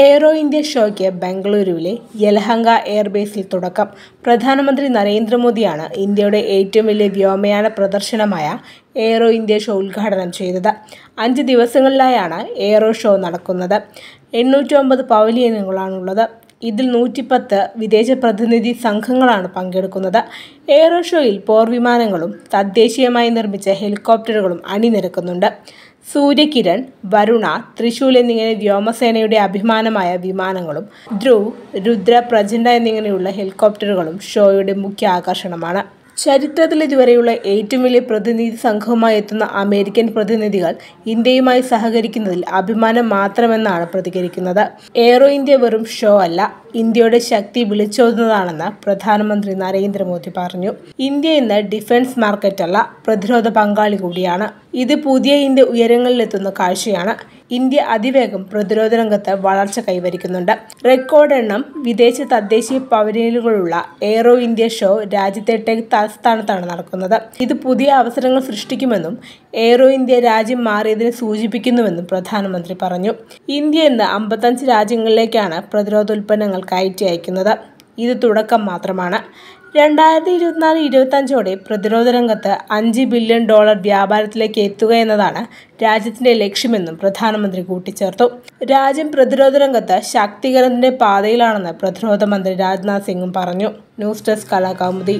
Aero India ഷോയ്ക്ക് ബംഗളൂരുവിലെ യലഹങ്ക എയർബേസിൽ തുടക്കം. പ്രധാനമന്ത്രി നരേന്ദ്രമോദിയാണ് ഇന്ത്യയുടെ ഏറ്റവും വലിയ വ്യോമയാന പ്രദർശനമായ എയ്റോ ഇന്ത്യ ഷോ ഉദ്ഘാടനം ചെയ്തത്. അഞ്ച് ദിവസങ്ങളിലായാണ് എയ്റോ ഷോ നടക്കുന്നത്. എണ്ണൂറ്റൊമ്പത് പവലിയനുകളാണുള്ളത്. ഇതിൽ നൂറ്റിപ്പത്ത് വിദേശ പ്രതിനിധി സംഘങ്ങളാണ് പങ്കെടുക്കുന്നത്. എയ്റോ ഷോയിൽ പോർവിമാനങ്ങളും തദ്ദേശീയമായി നിർമ്മിച്ച ഹെലികോപ്റ്ററുകളും അണിനിരക്കുന്നുണ്ട്. സൂര്യകിരൺ വരുണ തൃശൂൽ എന്നിങ്ങനെ വ്യോമസേനയുടെ അഭിമാനമായ വിമാനങ്ങളും ധ്രുവ് രുദ്ര പ്രചണ്ഡ എന്നിങ്ങനെയുള്ള ഹെലികോപ്റ്ററുകളും ഷോയുടെ മുഖ്യ ആകർഷണമാണ്. ചരിത്രത്തിൽ ഇതുവരെയുള്ള ഏറ്റവും വലിയ പ്രതിനിധി സംഘവുമായി എത്തുന്ന അമേരിക്കൻ പ്രതിനിധികൾ ഇന്ത്യയുമായി സഹകരിക്കുന്നതിൽ അഭിമാനം മാത്രമെന്നാണ് പ്രതികരിക്കുന്നത്. എയറോ ഇന്ത്യ വെറും ഷോ അല്ല ഇന്ത്യയുടെ ശക്തി വിളിച്ചോതുന്നതാണെന്ന് പ്രധാനമന്ത്രി നരേന്ദ്രമോദി പറഞ്ഞു. ഇന്ത്യ ഇന്ന് ഡിഫൻസ് മാർക്കറ്റല്ല പ്രതിരോധ പങ്കാളി കൂടിയാണ്. ഇത് പുതിയ ഇന്ത്യ ഉയരങ്ങളിലെത്തുന്ന കാഴ്ചയാണ്. ഇന്ത്യ അതിവേഗം പ്രതിരോധ രംഗത്ത് വളർച്ച കൈവരിക്കുന്നുണ്ട്. റെക്കോർഡ് എണ്ണം വിദേശ തദ്ദേശീയ പവലിയനുകളുള്ള എയ്റോ ഇന്ത്യ ഷോ രാജ്യത്തെ ടെക് തലസ്ഥാനത്താണ് നടക്കുന്നത്. ഇത് പുതിയ അവസരങ്ങൾ സൃഷ്ടിക്കുമെന്നും എയ്റോ ഇന്ത്യ രാജ്യം മാറിയതിനെ സൂചിപ്പിക്കുന്നുവെന്നും പ്രധാനമന്ത്രി പറഞ്ഞു. ഇന്ത്യ ഇന്ന് അമ്പത്തഞ്ച് രാജ്യങ്ങളിലേക്കാണ് പ്രതിരോധ ഉൽപ്പന്നങ്ങൾ കയറ്റി അയക്കുന്നത്. ഇത് തുടക്കം മാത്രമാണ്. രണ്ടായിരത്തി ഇരുപത്തിനാല് ഇരുപത്തഞ്ചോടെ പ്രതിരോധ രംഗത്ത് അഞ്ച് ബില്യൺ ഡോളർ വ്യാപാരത്തിലേക്ക് എത്തുക എന്നതാണ് രാജ്യത്തിന്റെ ലക്ഷ്യമെന്നും പ്രധാനമന്ത്രി കൂട്ടിച്ചേർത്തു. രാജ്യം പ്രതിരോധ രംഗത്ത് ശാക്തീകരണത്തിന്റെ പാതയിലാണെന്ന് പ്രതിരോധ മന്ത്രി രാജ്നാഥ് സിംഗും പറഞ്ഞു. News desk Kalakaumudi